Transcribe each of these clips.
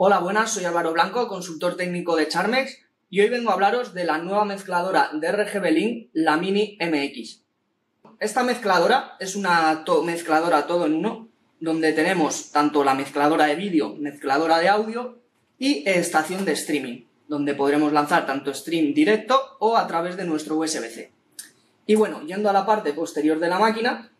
Hola, buenas, soy Álvaro Blanco, consultor técnico de Charmex, y hoy vengo a hablaros de la nueva mezcladora de RGB Link, la Mini MX. Esta mezcladora es una mezcladora todo en uno, donde tenemos tanto la mezcladora de vídeo, mezcladora de audio y estación de streaming, donde podremos lanzar tanto stream directo o a través de nuestro USB-C. Y bueno, yendo a la parte posterior de la máquina,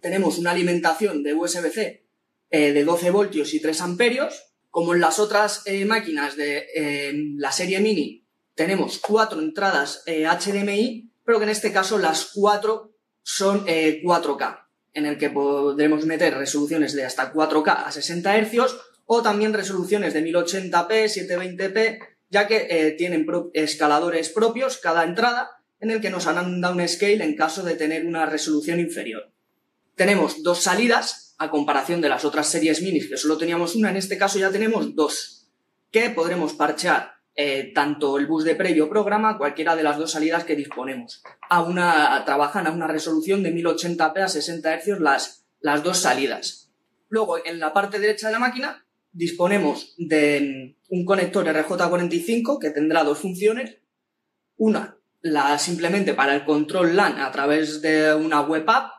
tenemos una alimentación de USB-C eh, de 12 voltios y 3 amperios. Como en las otras eh, máquinas de eh, la serie Mini, tenemos cuatro entradas HDMI, pero que en este caso las cuatro son 4K, en el que podremos meter resoluciones de hasta 4K a 60 Hz o también resoluciones de 1080p, 720p, ya que tienen escaladores propios cada entrada en el que nos dado un scale en caso de tener una resolución inferior. Tenemos dos salidas, a comparación de las otras series minis que solo teníamos una, en este caso ya tenemos dos, que podremos parchear eh, tanto el bus de previo programa, cualquiera de las dos salidas que disponemos. A una, trabajan a una resolución de 1080p a 60 Hz las, las dos salidas. Luego, en la parte derecha de la máquina, disponemos de un conector RJ45 que tendrá dos funciones. Una, la simplemente para el control LAN a través de una web app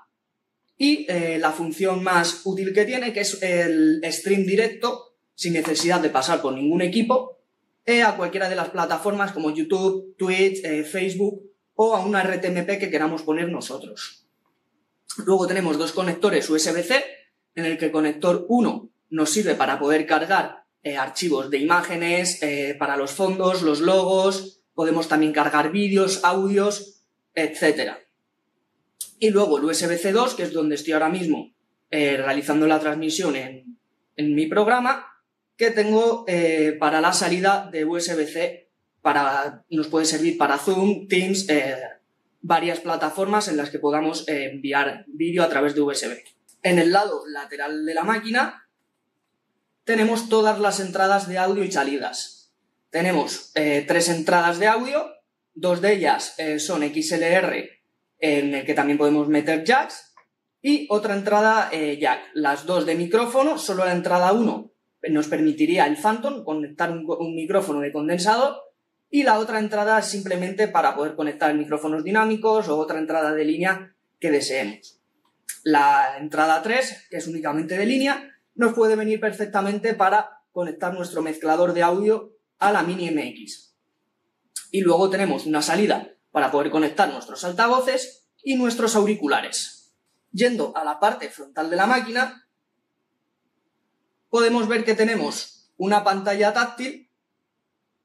y eh, la función más útil que tiene, que es el stream directo, sin necesidad de pasar por ningún equipo, eh, a cualquiera de las plataformas como YouTube, Twitch, eh, Facebook o a una RTMP que queramos poner nosotros. Luego tenemos dos conectores USB-C, en el que el conector 1 nos sirve para poder cargar archivos de imágenes, para los fondos, los logos, podemos también cargar vídeos, audios, etcétera. Y luego el USB-C 2, que es donde estoy ahora mismo eh, realizando la transmisión en, mi programa, que tengo eh, para la salida de USB-C, para, nos puede servir para Zoom, Teams, eh, varias plataformas en las que podamos enviar vídeo a través de USB. En el lado lateral de la máquina tenemos todas las entradas de audio y salidas. Tenemos tres entradas de audio, dos de ellas son XLR en el que también podemos meter jacks y otra entrada eh, jack. Las dos de micrófono, solo la entrada 1 nos permitiría el Phantom conectar un, micrófono de condensador y la otra entrada simplemente para poder conectar micrófonos dinámicos o otra entrada de línea que deseemos. La entrada 3, que es únicamente de línea, nos puede venir perfectamente para conectar nuestro mezclador de audio a la Mini MX. Y luego tenemos una salida para poder conectar nuestros altavoces y nuestros auriculares. Yendo a la parte frontal de la máquina, podemos ver que tenemos una pantalla táctil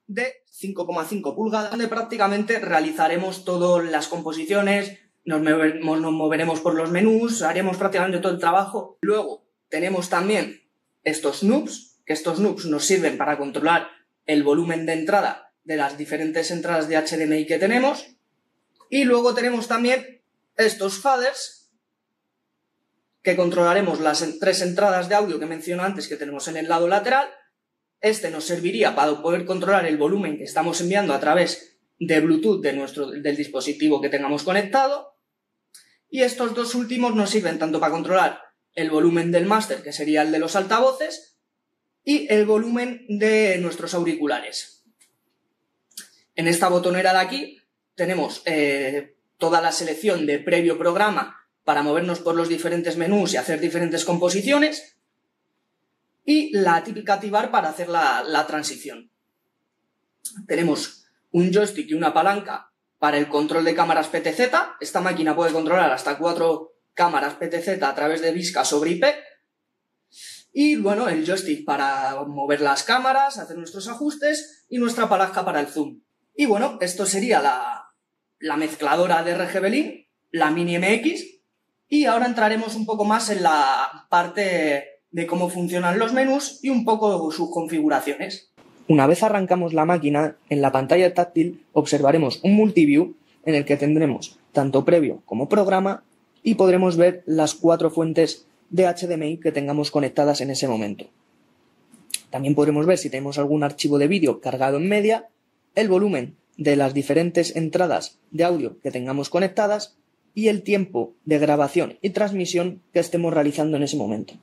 de 5,5 pulgadas, donde prácticamente realizaremos todas las composiciones, nos, moveremos por los menús, haremos prácticamente todo el trabajo. Luego tenemos también estos NUBs, que estos NUBs nos sirven para controlar el volumen de entrada de las diferentes entradas de HDMI que tenemos. Y luego tenemos también estos faders que controlaremos las tres entradas de audio que mencioné antes que tenemos en el lado lateral. Este nos serviría para poder controlar el volumen que estamos enviando a través de Bluetooth de nuestro, del dispositivo que tengamos conectado. Y estos dos últimos nos sirven tanto para controlar el volumen del máster, que sería el de los altavoces, y el volumen de nuestros auriculares. En esta botonera de aquí tenemos eh, toda la selección de previo programa para movernos por los diferentes menús y hacer diferentes composiciones y la típica activar para hacer la, la transición. Tenemos un joystick y una palanca para el control de cámaras PTZ. Esta máquina puede controlar hasta cuatro cámaras PTZ a través de Visca sobre IP. Y bueno, el joystick para mover las cámaras, hacer nuestros ajustes y nuestra palanca para el zoom. Y bueno, esto sería la, la mezcladora de RGB la Mini MX, y ahora entraremos un poco más en la parte de cómo funcionan los menús y un poco sus configuraciones. Una vez arrancamos la máquina, en la pantalla táctil observaremos un multiview en el que tendremos tanto previo como programa y podremos ver las cuatro fuentes de HDMI que tengamos conectadas en ese momento. También podremos ver si tenemos algún archivo de vídeo cargado en media, el volumen de las diferentes entradas de audio que tengamos conectadas y el tiempo de grabación y transmisión que estemos realizando en ese momento.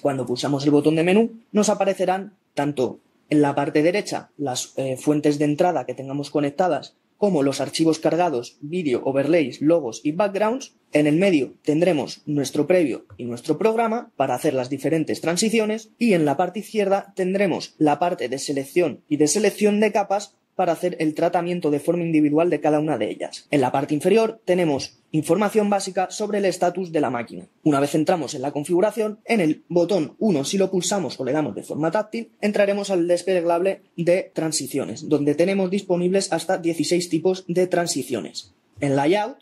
Cuando pulsamos el botón de menú nos aparecerán tanto en la parte derecha las eh, fuentes de entrada que tengamos conectadas como los archivos cargados, vídeo, overlays, logos y backgrounds. En el medio tendremos nuestro previo y nuestro programa para hacer las diferentes transiciones y en la parte izquierda tendremos la parte de selección y de selección de capas para hacer el tratamiento de forma individual de cada una de ellas. En la parte inferior tenemos información básica sobre el estatus de la máquina. Una vez entramos en la configuración, en el botón 1 si lo pulsamos o le damos de forma táctil, entraremos al desplegable de transiciones, donde tenemos disponibles hasta 16 tipos de transiciones. En layout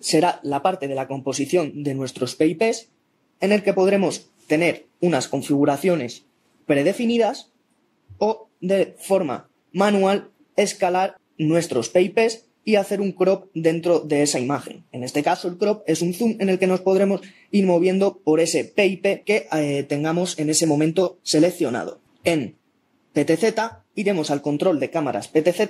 será la parte de la composición de nuestros PIPs en el que podremos tener unas configuraciones predefinidas o de forma manual escalar nuestros PIPs y hacer un crop dentro de esa imagen. En este caso, el crop es un zoom en el que nos podremos ir moviendo por ese PIP que eh, tengamos en ese momento seleccionado. En PTZ iremos al control de cámaras PTZ,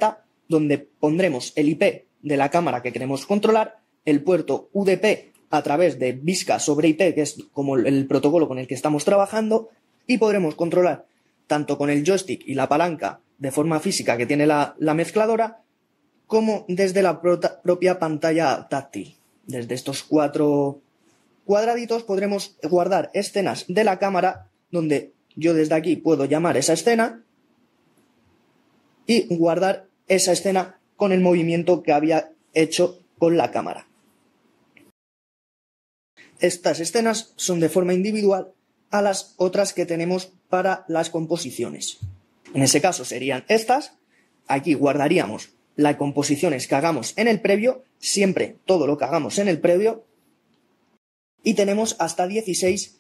donde pondremos el IP de la cámara que queremos controlar, el puerto UDP a través de Visca sobre IP, que es como el protocolo con el que estamos trabajando, y podremos controlar tanto con el joystick y la palanca de forma física que tiene la, mezcladora, como desde la propia pantalla táctil. Desde estos cuatro cuadraditos podremos guardar escenas de la cámara donde yo desde aquí puedo llamar esa escena y guardar esa escena con el movimiento que había hecho con la cámara. Estas escenas son de forma individual a las otras que tenemos para las composiciones. En ese caso serían estas. Aquí guardaríamos las composiciones que hagamos en el previo, siempre todo lo que hagamos en el previo. Y tenemos hasta 16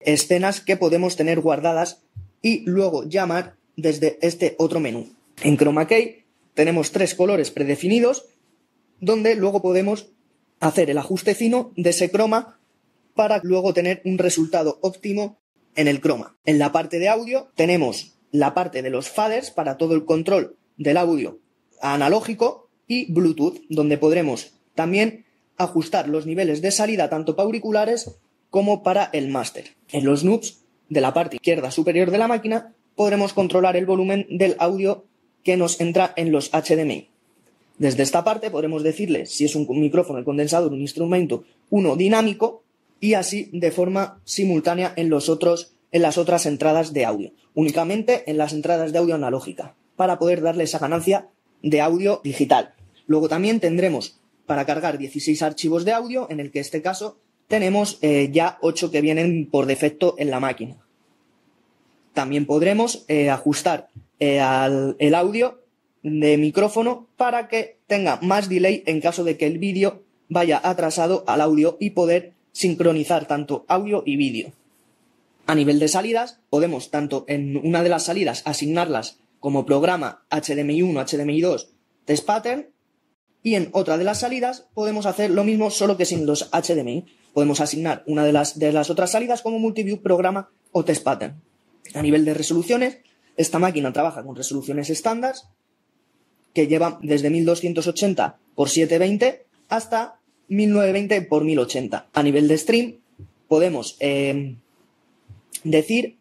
escenas que podemos tener guardadas y luego llamar desde este otro menú. En Chroma Key tenemos tres colores predefinidos donde luego podemos hacer el ajuste fino de ese croma para luego tener un resultado óptimo en el croma. En la parte de audio tenemos la parte de los faders para todo el control del audio analógico y Bluetooth, donde podremos también ajustar los niveles de salida tanto para auriculares como para el máster. En los NUBs de la parte izquierda superior de la máquina podremos controlar el volumen del audio que nos entra en los HDMI. Desde esta parte podremos decirle si es un micrófono, el condensador, un instrumento, uno dinámico y así de forma simultánea en los otros en las otras entradas de audio, únicamente en las entradas de audio analógica, para poder darle esa ganancia de audio digital. Luego también tendremos para cargar 16 archivos de audio, en el que en este caso tenemos eh, ya 8 que vienen por defecto en la máquina. También podremos eh, ajustar eh, el audio de micrófono para que tenga más delay en caso de que el vídeo vaya atrasado al audio y poder sincronizar tanto audio y vídeo. A nivel de salidas, podemos tanto en una de las salidas asignarlas como programa HDMI 1, HDMI 2, test pattern, y en otra de las salidas podemos hacer lo mismo solo que sin los HDMI. Podemos asignar una de las, de las otras salidas como multiview, programa o test pattern. A nivel de resoluciones, esta máquina trabaja con resoluciones estándar que llevan desde 1280 x 720 hasta 1920 por 1080. A nivel de stream, podemos eh, decir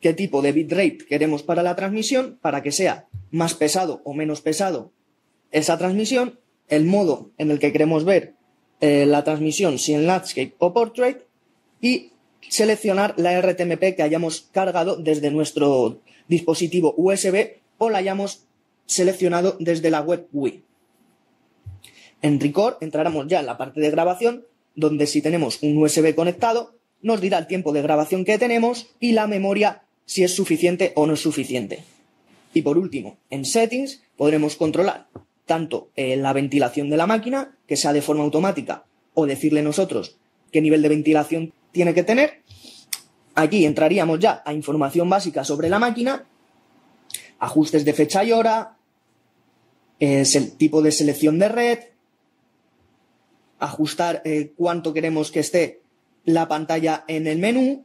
qué tipo de bitrate queremos para la transmisión, para que sea más pesado o menos pesado esa transmisión, el modo en el que queremos ver eh, la transmisión, si en landscape o portrait, y seleccionar la RTMP que hayamos cargado desde nuestro dispositivo USB o la hayamos seleccionado desde la web Wii. En Record entraremos ya en la parte de grabación, donde si tenemos un USB conectado, nos dirá el tiempo de grabación que tenemos y la memoria si es suficiente o no es suficiente. Y por último, en Settings podremos controlar tanto eh, la ventilación de la máquina, que sea de forma automática, o decirle nosotros qué nivel de ventilación tiene que tener. Aquí entraríamos ya a información básica sobre la máquina, ajustes de fecha y hora, es el tipo de selección de red, ajustar eh, cuánto queremos que esté la pantalla en el menú,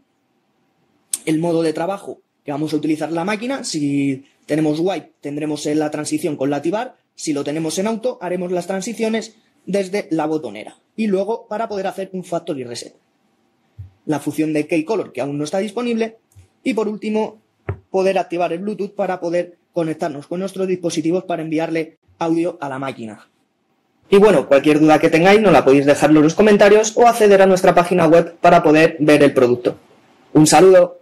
el modo de trabajo que vamos a utilizar la máquina, si tenemos wipe tendremos la transición con lativar, si lo tenemos en auto haremos las transiciones desde la botonera y luego para poder hacer un factory reset. La función de key color que aún no está disponible y por último poder activar el Bluetooth para poder conectarnos con nuestros dispositivos para enviarle audio a la máquina. Y bueno, cualquier duda que tengáis nos la podéis dejarlo en los comentarios o acceder a nuestra página web para poder ver el producto. Un saludo.